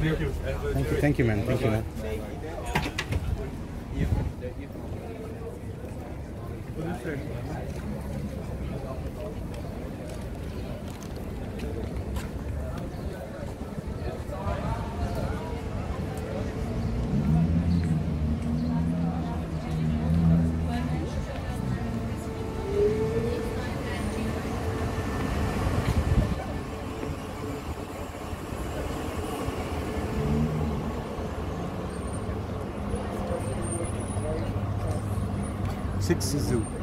Thank you. Thank you, thank you, man. Thank you, man. Thank you. 6 Zoo.